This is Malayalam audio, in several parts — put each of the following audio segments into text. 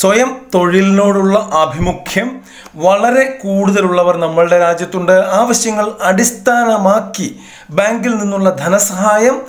സ്വയം തൊഴിലിനോടുള്ള ആഭിമുഖ്യം. വളരെ കൂടുതലുള്ളവർ നമ്മളുടെ രാജ്യത്തുണ്ട്. ആവശ്യങ്ങൾ അടിസ്ഥാനമാക്കി ബാങ്കിൽ നിന്നുള്ള ധനസഹായം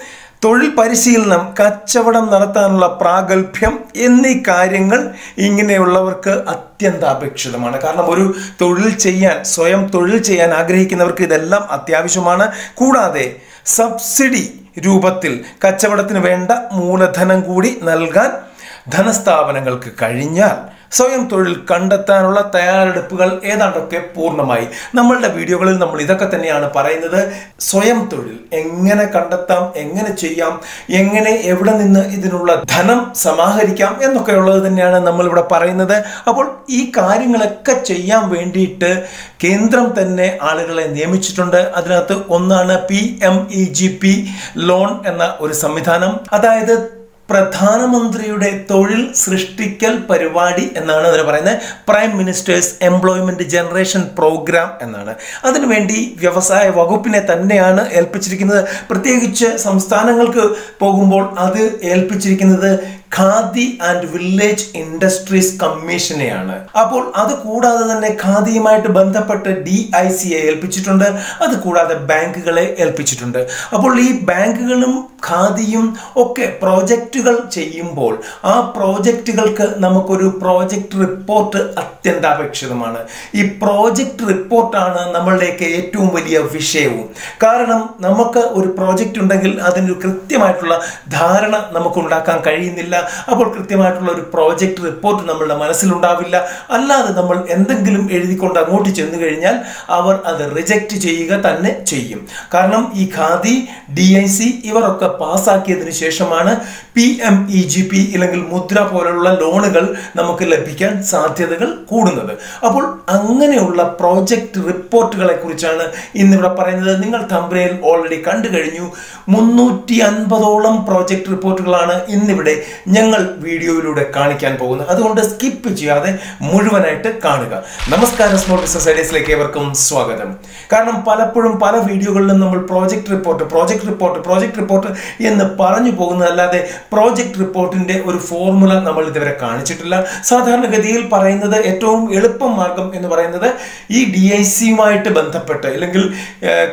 തൊഴിൽ പരിശീലനം കച്ചവടം നടത്താനുള്ള പ്രാഗൽഭ്യം എന്നീ കാര്യങ്ങൾ ഇങ്ങനെയുള്ളവർക്ക് അത്യന്താപേക്ഷിതമാണ്. കാരണം ഒരു തൊഴിൽ ചെയ്യാൻ സ്വയം തൊഴിൽ ചെയ്യാൻ ആഗ്രഹിക്കുന്നവർക്ക് ഇതെല്ലാം അത്യാവശ്യമാണ്. കൂടാതെ സബ്സിഡി രൂപത്തിൽ കച്ചവടത്തിന് വേണ്ട മൂലധനം കൂടി നൽകാൻ ധനസ്ഥാപനങ്ങൾക്ക് കഴിഞ്ഞാൽ സ്വയം തൊഴിൽ കണ്ടെത്താനുള്ള തയ്യാറെടുപ്പുകൾ ഏതാണ്ടൊക്കെ പൂർണമായി. നമ്മളുടെ വീഡിയോകളിൽ നമ്മൾ ഇതൊക്കെ തന്നെയാണ് പറയുന്നത്. സ്വയം തൊഴിൽ. എങ്ങനെ കണ്ടെത്താം? എങ്ങനെ ചെയ്യാം? എങ്ങനെ എവിടെ നിന്ന് ഇതിനുള്ള ധനം സമാഹരിക്കാം? എന്നൊക്കെയുള്ളത് തന്നെയാണ് നമ്മളിവിടെ പറയുന്നത്. അപ്പോൾ ഈ കാര്യങ്ങളൊക്കെ ചെയ്യാൻ വേണ്ടിയിട്ട് കേന്ദ്രം തന്നെ ആളുകളെ നിയമിച്ചിട്ടുണ്ട്. അതിനകത്ത് ഒന്നാണ് P M E G P loan എന്ന ഒരു സംവിധാനം. അതായത് പ്രധാനമന്ത്രിയുടെ തൊഴിൽ സൃഷ്ടിക്കൽ പരിപാടി എന്നാണ് അതിന് പറയുന്നത്. Prime minister's employment generation programme എന്നാണ്. അതിനുവേണ്ടി വ്യവസായ വകുപ്പിനെ തന്നെയാണ് ഏൽപ്പിച്ചിരിക്കുന്നത്. പ്രത്യേകിച്ച് സംസ്ഥാനങ്ങൾക്ക് പോകുമ്പോൾ അത് ഏൽപ്പിച്ചിരിക്കുന്നത് ഖാദി ആൻഡ് വില്ലേജ് ഇൻഡസ്ട്രീസ് കമ്മീഷനെയാണ്. അപ്പോൾ അത് കൂടാതെ തന്നെ ഖാദിയുമായിട്ട് ബന്ധപ്പെട്ട് ഡി ഐ സിയെ ഏൽപ്പിച്ചിട്ടുണ്ട്. അത് കൂടാതെ ബാങ്കുകളെ ഏൽപ്പിച്ചിട്ടുണ്ട്. അപ്പോൾ ഈ ബാങ്കുകളും ഖാദിയും ഒക്കെ പ്രോജക്റ്റുകൾ ചെയ്യുമ്പോൾ ആ പ്രോജക്റ്റുകൾക്ക് നമുക്കൊരു പ്രോജക്റ്റ് റിപ്പോർട്ട് അത്യന്താപേക്ഷിതമാണ്. ഈ പ്രോജക്റ്റ് റിപ്പോർട്ടാണ് നമ്മളുടെയൊക്കെ ഏറ്റവും വലിയ വിഷയവും. കാരണം നമുക്ക് ഒരു പ്രോജക്റ്റ് ഉണ്ടെങ്കിൽ അതിനൊരു കൃത്യമായിട്ടുള്ള ധാരണ നമുക്ക് ഉണ്ടാക്കാൻ കഴിയുന്നില്ല. അപ്പോൾ കൃത്യമായിട്ടുള്ള ഒരു പ്രോജക്റ്റ് റിപ്പോർട്ട് നമ്മളുടെ മനസ്സിലുണ്ടാവില്ല. അല്ലാതെ നമ്മൾ എന്തെങ്കിലും എഴുതിക്കൊണ്ട് അങ്ങോട്ട് ചെന്നു കഴിഞ്ഞാൽ അവർ അത് റിജക്റ്റ് ചെയ്യുക തന്നെ ചെയ്യും. കാരണം ഈ ഖാദി ഡി ഐ സി ഇവരൊക്കെ പാസ്സാക്കിയതിന് ശേഷമാണ് P M E G P അല്ലെങ്കിൽ മുദ്ര പോലുള്ള ലോണുകൾ നമുക്ക് ലഭിക്കാൻ സാധ്യതകൾ കൂടുന്നത്. അപ്പോൾ അങ്ങനെയുള്ള പ്രോജക്റ്റ് റിപ്പോർട്ടുകളെ കുറിച്ചാണ് ഇന്നിവിടെ പറയുന്നത്. നിങ്ങൾ തമ്പ്രയിൽ ഓൾറെഡി കണ്ടു കഴിഞ്ഞു. മുന്നൂറ്റി അൻപതോളം പ്രോജക്റ്റ് റിപ്പോർട്ടുകളാണ് ഇന്നിവിടെ ഞങ്ങൾ വീഡിയോയിലൂടെ കാണിക്കാൻ പോകുന്നത്. അതുകൊണ്ട് സ്കിപ്പ് ചെയ്യാതെ മുഴുവനായിട്ട് കാണുക. നമസ്കാരം സ്മോൾ ബിസിനസ് ഐഡിയസിലേക്ക് ഏവർക്കും സ്വാഗതം. കാരണം പലപ്പോഴും പല വീഡിയോകളിലും നമ്മൾ project report project report project report എന്ന് പറഞ്ഞു പോകുന്നതല്ലാതെ പ്രോജക്റ്റ് റിപ്പോർട്ടിന്റെ ഒരു ഫോർമുല നമ്മൾ ഇതുവരെ കാണിച്ചിട്ടില്ല. സാധാരണഗതിയിൽ പറയുന്നത് ഏറ്റവും എളുപ്പം മാർഗം എന്ന് പറയുന്നത് ഈ ഡി ഐ സിയുമായിട്ട് ബന്ധപ്പെട്ട് അല്ലെങ്കിൽ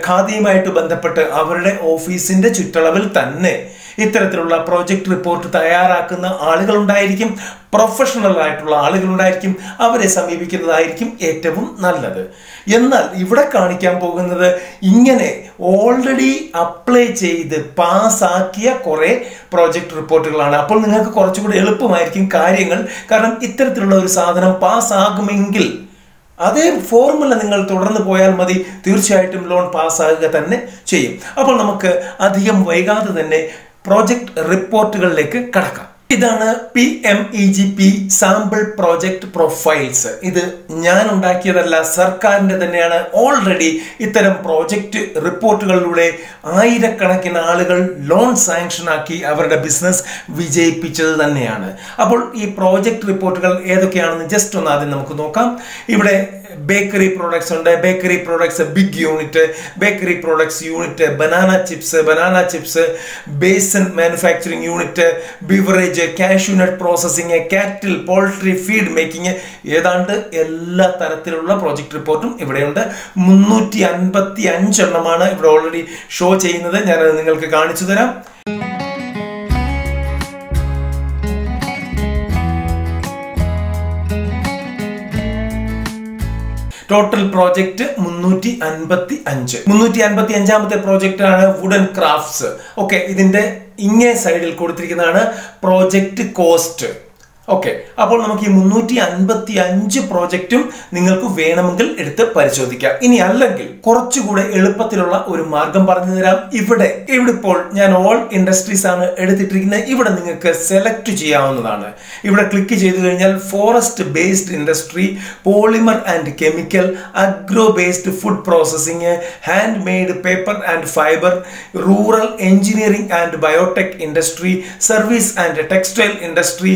ഖാദിയുമായിട്ട് ബന്ധപ്പെട്ട് അവരുടെ ഓഫീസിന്റെ ചുറ്റളവിൽ തന്നെ ഇത്തരത്തിലുള്ള പ്രോജക്റ്റ് റിപ്പോർട്ട് തയ്യാറാക്കുന്ന ആളുകളുണ്ടായിരിക്കും. പ്രൊഫഷണൽ ആയിട്ടുള്ള ആളുകളുണ്ടായിരിക്കും. അവരെ സമീപിക്കുന്നതായിരിക്കും ഏറ്റവും നല്ലത്. എന്നാൽ ഇവിടെ കാണിക്കാൻ പോകുന്നത് ഇങ്ങനെ ഓൾറെഡി അപ്ലൈ ചെയ്ത് പാസ്സാക്കിയ കുറേ പ്രോജക്റ്റ് റിപ്പോർട്ടുകളാണ് അപ്പോൾ നിങ്ങൾക്ക് കുറച്ചുകൂടി എളുപ്പമായിരിക്കും കാര്യങ്ങൾ. കാരണം ഇത്തരത്തിലുള്ള ഒരു സാധനം പാസ്സാകുമെങ്കിൽ അതേ ഫോർമുല നിങ്ങൾ തുടർന്ന് പോയാൽ മതി. തീർച്ചയായിട്ടും ലോൺ പാസ്സാകുക തന്നെ ചെയ്യും. അപ്പോൾ നമുക്ക് അധികം വൈകാതെ തന്നെ പ്രോജക്റ്റ് റിപ്പോർട്ടുകളിലേക്ക് കടക്കാം. ഇതാണ് P M E G P sample project profiles ഇത് ഞാൻ ഉണ്ടാക്കിയതല്ല സർക്കാരിന്റെ തന്നെയാണ്. ഓൾറെഡി ഇത്തരം പ്രോജക്റ്റ് റിപ്പോർട്ടുകളിലൂടെ ആയിരക്കണക്കിന് ആളുകൾ ലോൺ സാങ്ഷൻ ആക്കി അവരുടെ ബിസിനസ് വിജയിപ്പിച്ചത് തന്നെയാണ്. അപ്പോൾ ഈ പ്രോജക്റ്റ് റിപ്പോർട്ടുകൾ ഏതൊക്കെയാണെന്ന് ജസ്റ്റ് ഒന്ന് ആദ്യം നമുക്ക് നോക്കാം. ഇവിടെ ബേക്കറി പ്രോഡക്ട്സ് ഉണ്ട്. Bakery products big unit bakery products unit banana chips banana chips besan manufacturing unit beverage cashew processing cattle poultry feed making ഏതാണ്ട് എല്ലാ തരത്തിലുള്ള പ്രോജക്റ്റ് റിപ്പോർട്ടും ഇവിടെയുണ്ട്. മുന്നൂറ്റി അൻപത്തി അഞ്ചെണ്ണമാണ് ഇവിടെ ഓൾറെഡി ഷോ ചെയ്യുന്നത്. ഞാനത് നിങ്ങൾക്ക് കാണിച്ചു തരാം. ടോട്ടൽ പ്രോജക്റ്റ് മുന്നൂറ്റി അൻപത്തി അഞ്ച് മുന്നൂറ്റി അൻപത്തി അഞ്ചാമത്തെ പ്രോജക്റ്റ് ആണ് വുഡൻ ക്രാഫ്റ്റ്സ് ഓക്കെ ഇതിന്റെ ഇങ്ങേ സൈഡിൽ കൊടുത്തിരിക്കുന്നതാണ് പ്രോജക്റ്റ് കോസ്റ്റ് ഓക്കെ അപ്പോൾ നമുക്ക് ഈ മുന്നൂറ്റി അൻപത്തി അഞ്ച് പ്രോജക്റ്റും നിങ്ങൾക്ക് വേണമെങ്കിൽ എടുത്ത് പരിശോധിക്കാം. ഇനി അല്ലെങ്കിൽ കുറച്ചുകൂടെ എളുപ്പത്തിലുള്ള ഒരു മാർഗം പറഞ്ഞു തരാം. ഇവിടെ ഇവിടെ ഇപ്പോൾ ഞാൻ ഓൾ ഇൻഡസ്ട്രീസ് ആണ് എടുത്തിട്ടിരിക്കുന്നത്. ഇവിടെ നിങ്ങൾക്ക് സെലക്ട് ചെയ്യാവുന്നതാണ്. ഇവിടെ ക്ലിക്ക് ചെയ്തു കഴിഞ്ഞാൽ forest based industry polymer and chemical agro based food processing handmade paper and fibre rural engineering and biotech industry service and textile industry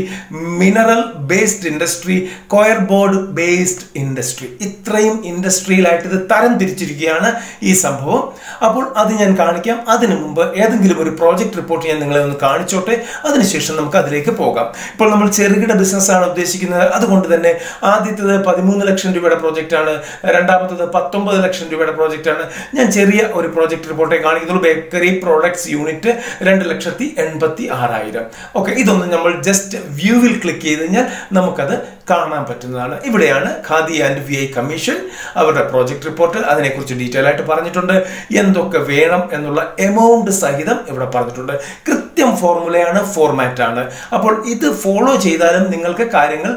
mineral based industry coir board based industry ഇത്രയും ഇൻഡസ്ട്രിയിലായിട്ട് ഇത് തരം തിരിച്ചിരിക്കുകയാണ് ഈ സംഭവം. അപ്പോൾ അത് ഞാൻ കാണിക്കാം. അതിനു മുമ്പ് ഏതെങ്കിലും ഒരു പ്രോജക്റ്റ് റിപ്പോർട്ട് ഞാൻ നിങ്ങളെ ഒന്ന് കാണിച്ചോട്ടെ. അതിനുശേഷം നമുക്ക് അതിലേക്ക് പോകാം. ഇപ്പോൾ നമ്മൾ ചെറുകിട ബിസിനസ്സാണ് ഉദ്ദേശിക്കുന്നത്. അതുകൊണ്ട് തന്നെ ആദ്യത്തേത് പതിമൂന്ന് ലക്ഷം രൂപയുടെ പ്രോജക്റ്റ് ആണ്. രണ്ടാമത്തത് പത്തൊമ്പത് ലക്ഷം രൂപയുടെ പ്രോജക്റ്റ് ആണ്. ഞാൻ ചെറിയ ഒരു പ്രോജക്റ്റ് റിപ്പോർട്ടേ കാണിക്കുന്നുള്ളൂ. ബേക്കറി പ്രോഡക്ട്സ് യൂണിറ്റ് രണ്ട് ലക്ഷത്തി എൺപത്തി ആറായിരം. ഓക്കെ ഇതൊന്ന് നമ്മൾ ജസ്റ്റ് വ്യൂവിൽ ക്ലിക്ക് ചെയ്ത് കഴിഞ്ഞാൽ നമുക്കത് കാണാൻ പറ്റുന്നതാണ്. ഇവിടെയാണ് Khadi and V I commission അവരുടെ പ്രോജക്റ്റ് റിപ്പോർട്ട് അതിനെക്കുറിച്ച് ഡീറ്റെയിൽ ആയിട്ട് പറഞ്ഞിട്ടുണ്ട്. എന്തൊക്കെ വേണം എന്നുള്ള എമൗണ്ട് സഹിതം ഇവിടെ പറഞ്ഞിട്ടുണ്ട്. കൃത്യം ഫോർമുലയാണ് ഫോർമാറ്റാണ് അപ്പോൾ ഇത് ഫോളോ ചെയ്താലും നിങ്ങൾക്ക് കാര്യങ്ങൾ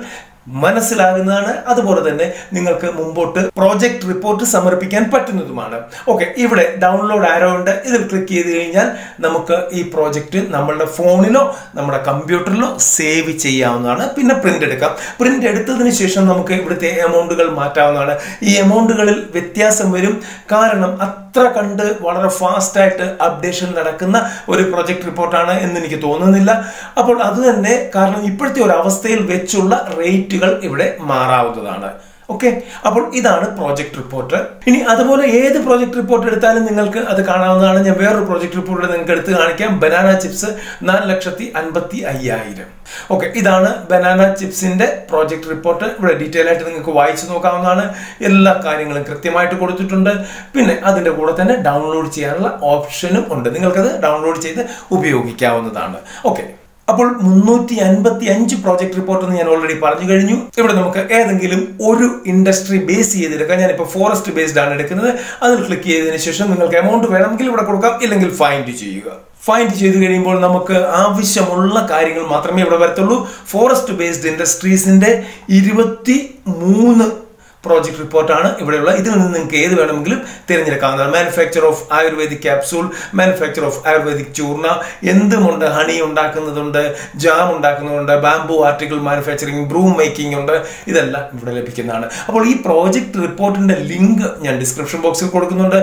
മനസ്സിലാകുന്നതാണ്. അതുപോലെ തന്നെ നിങ്ങൾക്ക് മുമ്പോട്ട് പ്രോജക്റ്റ് റിപ്പോർട്ട് സമർപ്പിക്കാൻ പറ്റുന്നതുമാണ്. ഓക്കെ ഇവിടെ ഡൗൺലോഡ് ആരോ ഉണ്ട്. ഇതിൽ ക്ലിക്ക് ചെയ്ത് കഴിഞ്ഞാൽ നമുക്ക് ഈ പ്രോജക്റ്റ് നമ്മളുടെ ഫോണിലോ നമ്മുടെ കമ്പ്യൂട്ടറിലോ സേവ് ചെയ്യാവുന്നതാണ്. പിന്നെ പ്രിന്റ് എടുക്കാം. പ്രിന്റ് എടുത്തതിന് ശേഷം നമുക്ക് ഇവിടുത്തെ എമൗണ്ടുകൾ മാറ്റാവുന്നതാണ്. ഈ എമൗണ്ടുകളിൽ വ്യത്യാസം വരും. കാരണം അത്ര കണ്ട് വളരെ ഫാസ്റ്റ് ആയിട്ട് അപ്ഡേഷൻ നടക്കുന്ന ഒരു പ്രൊജക്ട് റിപ്പോർട്ടാണ് എന്ന് എനിക്ക് തോന്നുന്നില്ല. അപ്പോൾ അത് തന്നെ കാരണം ഇപ്പോഴത്തെ ഒരു അവസ്ഥയിൽ വെച്ചുള്ള റേറ്റുകൾ ഇവിടെ മാറാവുന്നതാണ്. ഓക്കെ അപ്പോൾ ഇതാണ് പ്രോജക്റ്റ് റിപ്പോർട്ട് ഇനി അതുപോലെ ഏത് പ്രോജക്റ്റ് റിപ്പോർട്ട് എടുത്താലും നിങ്ങൾക്ക് അത് കാണാവുന്നതാണ്. ഞാൻ വേറൊരു പ്രോജക്റ്റ് റിപ്പോർട്ട് നിങ്ങൾക്ക് എടുത്ത് കാണിക്കാം. ബനാന ചിപ്സ് നാല് ലക്ഷത്തി അൻപത്തി അയ്യായിരം. ഓക്കെ ഇതാണ് ബനാന ചിപ്സിന്റെ പ്രോജക്റ്റ് റിപ്പോർട്ട് ഇവിടെ ഡീറ്റെയിൽ ആയിട്ട് നിങ്ങൾക്ക് വായിച്ചു നോക്കാവുന്നതാണ്. എല്ലാ കാര്യങ്ങളും കൃത്യമായിട്ട് കൊടുത്തിട്ടുണ്ട്. പിന്നെ അതിന്റെ കൂടെ തന്നെ ഡൗൺലോഡ് ചെയ്യാനുള്ള ഓപ്ഷനും ഉണ്ട്. നിങ്ങൾക്കത് ഡൗൺലോഡ് ചെയ്ത് ഉപയോഗിക്കാവുന്നതാണ്. ഓക്കെ അപ്പോൾ മുന്നൂറ്റി അൻപത്തി അഞ്ച് പ്രോജക്ട് റിപ്പോർട്ട് എന്ന് ഞാൻ ഓൾറെഡി പറഞ്ഞു കഴിഞ്ഞു. ഇവിടെ നമുക്ക് ഏതെങ്കിലും ഒരു ഇൻഡസ്ട്രി ബേസ് ചെയ്തെടുക്കാം. ഞാനിപ്പോൾ ഫോറസ്റ്റ് ബേസ്ഡ് ആണ് എടുക്കുന്നത്. അതിൽ ക്ലിക്ക് ചെയ്തതിനു ശേഷം നിങ്ങൾക്ക് എമൗണ്ട് വേണമെങ്കിൽ ഇവിടെ കൊടുക്കാം. ഇല്ലെങ്കിൽ ഫൈൻഡ് ചെയ്യുക. ഫൈൻഡ് ചെയ്ത് കഴിയുമ്പോൾ നമുക്ക് ആവശ്യമുള്ള കാര്യങ്ങൾ മാത്രമേ ഇവിടെ വരത്തുള്ളൂ. ഫോറസ്റ്റ് ബേസ്ഡ് ഇൻഡസ്ട്രീസിന്റെ ഇരുപത്തി മൂന്ന് പ്രോജക്ട് റിപ്പോർട്ടാണ് ഇവിടെയുള്ള. ഇതിൽ നിന്ന് നിങ്ങൾക്ക് ഏത് വേണമെങ്കിലും തിരഞ്ഞെടുക്കാവുന്നതാണ്. Manufacture of ayurvedic capsule manufacture of ayurvedic churna എന്തുമുണ്ട്? Honey ഉണ്ടാക്കുന്നതുണ്ട് jam ഉണ്ടാക്കുന്നതുണ്ട് bamboo article manufacturing broom making ഉണ്ട്. ഇതെല്ലാം ഇവിടെ ലഭിക്കുന്നതാണ്. അപ്പോൾ ഈ പ്രോജക്ട് റിപ്പോർട്ടിന്റെ ലിങ്ക് ഞാൻ ഡിസ്ക്രിപ്ഷൻ ബോക്സിൽ കൊടുക്കുന്നുണ്ട്.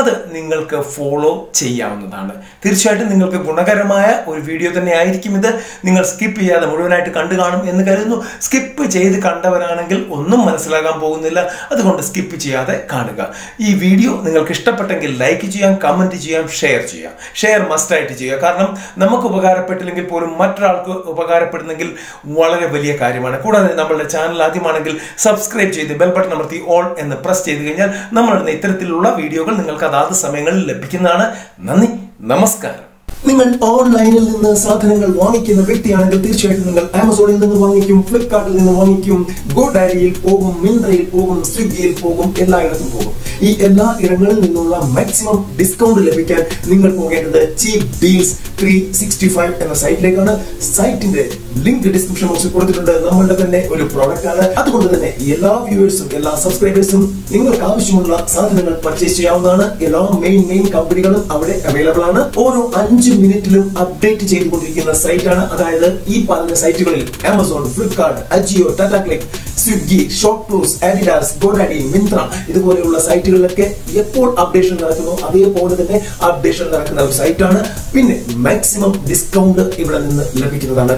അത് നിങ്ങൾക്ക് ഫോളോ ചെയ്യാവുന്നതാണ്. തീർച്ചയായിട്ടും നിങ്ങൾക്ക് ഗുണകരമായ ഒരു വീഡിയോ തന്നെ ആയിരിക്കും ഇത്. നിങ്ങൾ സ്കിപ്പ് ചെയ്യാതെ മുഴുവനായിട്ട് കണ്ടു കാണും എന്ന് കരുതുന്നു. സ്കിപ്പ് ചെയ്ത് കണ്ടവരാണെങ്കിൽ ഒന്നും മനസ്സിലാകാൻ പോകുന്നില്ല. അതുകൊണ്ട് സ്കിപ്പ് ചെയ്യാതെ കാണുക. ഈ വീഡിയോ നിങ്ങൾക്ക് ഇഷ്ടപ്പെട്ടെങ്കിൽ ലൈക്ക് ചെയ്യാം കമന്റ് ചെയ്യാം ഷെയർ ചെയ്യാം. ഷെയർ മസ്റ്റ് ആയിട്ട് ചെയ്യുക. കാരണം നമുക്ക് ഉപകാരപ്പെട്ടില്ലെങ്കിൽ പോലും മറ്റൊരാൾക്ക് ഉപകാരപ്പെടുന്നെങ്കിൽ വളരെ വലിയ കാര്യമാണ്. കൂടാതെ നമ്മളുടെ ചാനൽ ആദ്യമാണെങ്കിൽ സബ്സ്ക്രൈബ് ചെയ്ത് ബെൽ ബട്ടൺ അമർത്തി ഓൾ എന്ന് പ്രസ് ചെയ്ത് കഴിഞ്ഞാൽ നമ്മളിടുന്ന ഇത്തരത്തിലുള്ള വീഡിയോകൾ നിങ്ങൾക്ക് അതാത് സമയങ്ങളിൽ ലഭിക്കുന്നതാണ്. നന്ദി. നമസ്കാരം. നിങ്ങൾ ഓൺലൈനിൽ നിന്ന് സാധനങ്ങൾ വാങ്ങിക്കുന്ന വ്യക്തിയാണെങ്കിൽ തീർച്ചയായിട്ടും നിങ്ങൾ ആമസോണിൽ നിന്ന് വാങ്ങിക്കും ഫ്ലിപ്കാർട്ടിൽ നിന്ന് വാങ്ങിക്കും ഗോഡാരിയിൽ പോകും മിന്ത്രയിൽ പോകും സ്വിഗ്ഗിയിൽ പോകും എല്ലായിടത്തും പോകും. ഈ എല്ലാ ഇടങ്ങളിൽ നിന്നുള്ള മാക്സിമം ഡിസ്കൗണ്ട് ലഭിക്കാൻ നിങ്ങൾ പോകേണ്ടത് cheap deals three sixty five എന്ന സൈറ്റിലേക്കാണ് സൈറ്റിന്റെ ലിങ്ക് ഡിസ്ക്രിപ്ഷൻ ബോക്സിൽ കൊടുത്തിട്ടുണ്ട്. നമ്മളുടെ തന്നെ ഒരു പ്രോഡക്റ്റ് ആണ്. അതുകൊണ്ട് തന്നെ എല്ലാ വ്യൂവേഴ്സും എല്ലാ സബ്സ്ക്രൈബേഴ്സും നിങ്ങൾക്ക് ആവശ്യമുള്ള സാധനങ്ങൾ പർച്ചേസ് ചെയ്യാവുന്നതാണ്. എല്ലാ മെയിൻ മെയിൻ കമ്പനികളും അവിടെ അവൈലബിൾ ആണ്. ഓരോ അഞ്ച് മിനിറ്റിലും അപ്ഡേറ്റ് ചെയ്തുകൊണ്ടിരിക്കുന്ന സൈറ്റാണ് അതായത് ഈ പറഞ്ഞ സൈറ്റുകളിൽ Amazon Flipkart Ajio Tata Cliq Swiggy ShopClues Adidas GoDaddy Myntra ഇതുപോലെയുള്ള സൈറ്റുകളിലൊക്കെ എപ്പോൾ അപ്ഡേഷൻ നടക്കുന്നു? അതേപോലെ തന്നെ അപ്ഡേഷൻ നടക്കുന്ന ഒരു സൈറ്റാണ് പിന്നെ മാക്സിമം ഡിസ്കൗണ്ട് ഇവിടെ നിന്ന് ലഭിക്കുന്നതാണ്.